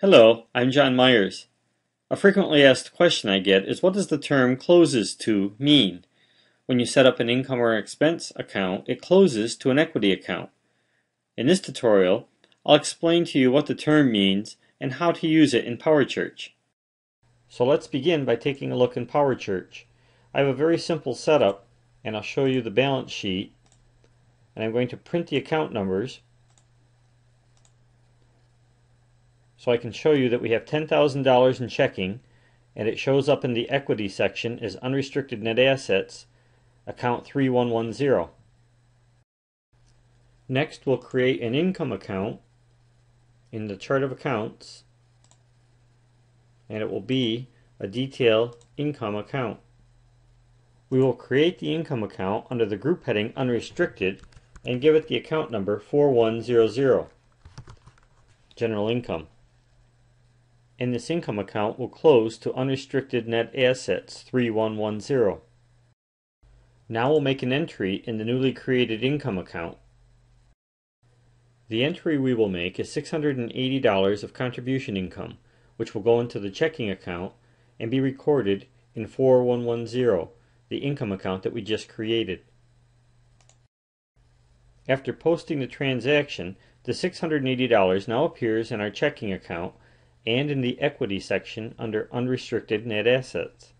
Hello, I'm John Meyers. A frequently asked question I get is what does the term closes to mean? When you set up an income or expense account, it closes to an equity account. In this tutorial, I'll explain to you what the term means and how to use it in PowerChurch. So let's begin by taking a look in PowerChurch. I have a very simple setup and I'll show you the balance sheet and I'm going to print the account numbers So I can show you that we have $10,000 in checking and it shows up in the equity section as unrestricted net assets, account 3110. Next we'll create an income account in the chart of accounts and it will be a detail income account. We will create the income account under the group heading unrestricted and give it the account number 4100 general income and this income account will close to unrestricted net assets 3110. Now we'll make an entry in the newly created income account. The entry we will make is $680 of contribution income, which will go into the checking account and be recorded in 4110, the income account that we just created. After posting the transaction, the $680 now appears in our checking account and in the equity section under unrestricted net assets.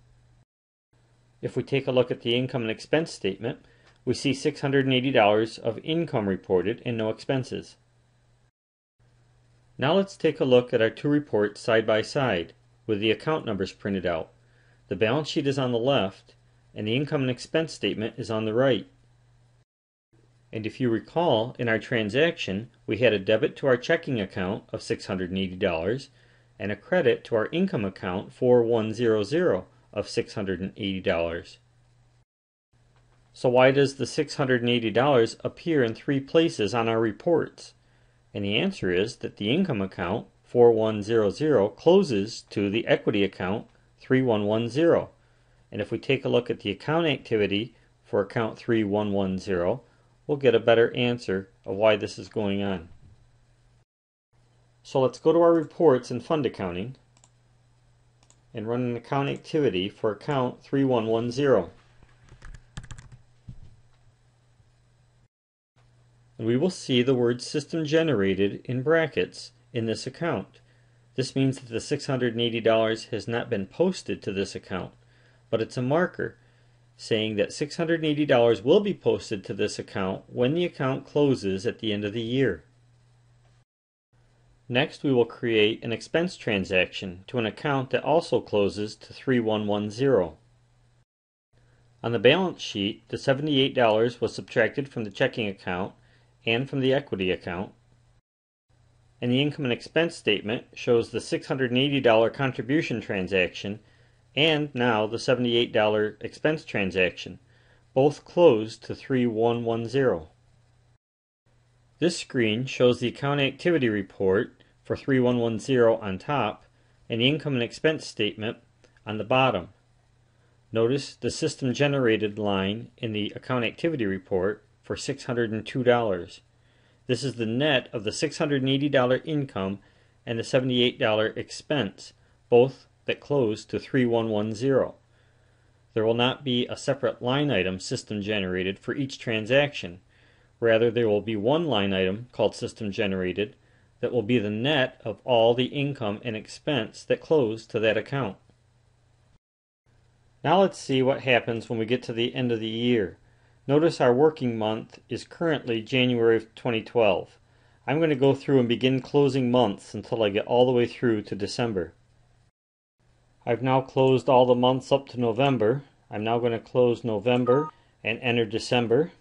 If we take a look at the income and expense statement, we see $680 of income reported and no expenses. Now let's take a look at our two reports side by side with the account numbers printed out. The balance sheet is on the left and the income and expense statement is on the right. And if you recall, in our transaction, we had a debit to our checking account of $680 and a credit to our income account 4100 of $680. So why does the $680 appear in three places on our reports? And the answer is that the income account 4100 closes to the equity account 3110. And if we take a look at the account activity for account 3110, we'll get a better answer of why this is going on. So let's go to our reports in fund accounting and run an account activity for account 3110. And we will see the word system generated in brackets in this account. This means that the $680 has not been posted to this account, but it's a marker saying that $680 will be posted to this account when the account closes at the end of the year. Next, we will create an expense transaction to an account that also closes to 3110. On the balance sheet, the $78 was subtracted from the checking account and from the equity account. And the income and expense statement shows the $680 contribution transaction and now the $78 expense transaction, both closed to 3110. This screen shows the account activity report for 3110 on top and the income and expense statement on the bottom. Notice the system generated line in the account activity report for $602. This is the net of the $680 income and the $78 expense, both that close to 3110. There will not be a separate line item system generated for each transaction. Rather, there will be one line item called system generated that will be the net of all the income and expense that close to that account. Now let's see what happens when we get to the end of the year. Notice our working month is currently January of 2012. I'm going to go through and begin closing months until I get all the way through to December. I've now closed all the months up to November. I'm now going to close November and enter December.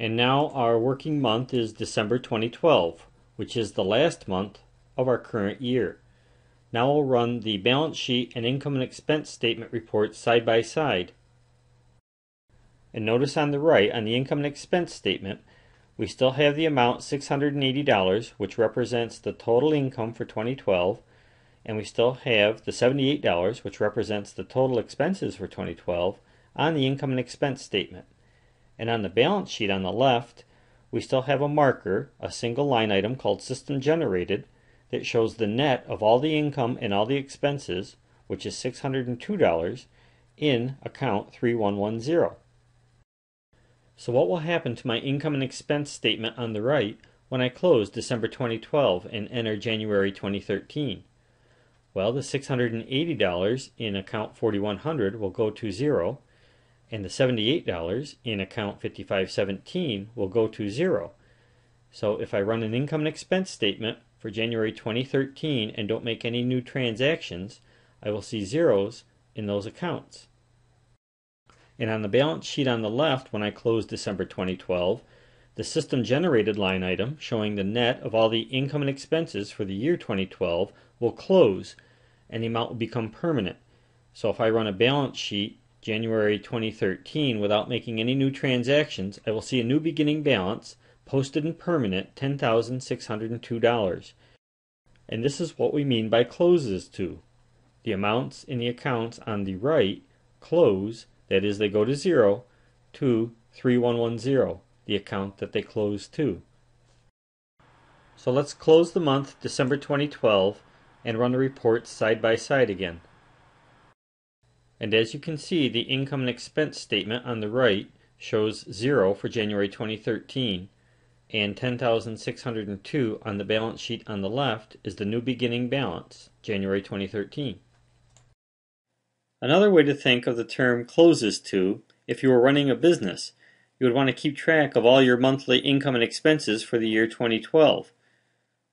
And now our working month is December 2012 which is the last month of our current year. Now we'll run the balance sheet and income and expense statement reports side by side. And notice on the right, on the income and expense statement, we still have the amount $680, which represents the total income for 2012, and we still have the $78, which represents the total expenses for 2012, on the income and expense statement. And on the balance sheet on the left, we still have a marker, a single line item called system generated, that shows the net of all the income and all the expenses, which is $602, in account 3110. So what will happen to my income and expense statement on the right when I close December 2012 and enter January 2013? Well, the $680 in account 4100 will go to zero, and the $78 in account 5517 will go to zero. So if I run an income and expense statement for January 2013 and don't make any new transactions, I will see zeros in those accounts. And on the balance sheet on the left, when I close December 2012, the system generated line item showing the net of all the income and expenses for the year 2012 will close and the amount will become permanent. So if I run a balance sheet January 2013 without making any new transactions, I will see a new beginning balance posted in permanent $10,602. And this is what we mean by closes to. The amounts in the accounts on the right close that is, they go to 0 to 3110, the account that they close to. So let's close the month December 2012 and run the reports side by side again. And as you can see, the income and expense statement on the right shows 0 for January 2013 and 10,602 on the balance sheet on the left is the new beginning balance, January 2013. Another way to think of the term closes to, if you were running a business, you would want to keep track of all your monthly income and expenses for the year 2012.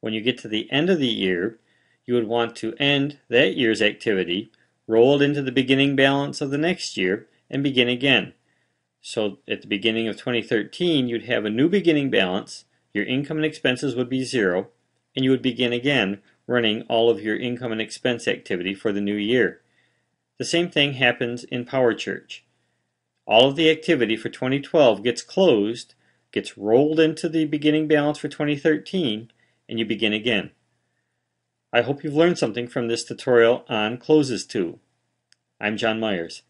When you get to the end of the year, you would want to end that year's activity, roll it into the beginning balance of the next year, and begin again. So at the beginning of 2013, you'd have a new beginning balance, your income and expenses would be zero, and you would begin again running all of your income and expense activity for the new year. The same thing happens in PowerChurch. All of the activity for 2012 gets closed, gets rolled into the beginning balance for 2013, and you begin again. I hope you've learned something from this tutorial on Closes To. I'm John Meyers.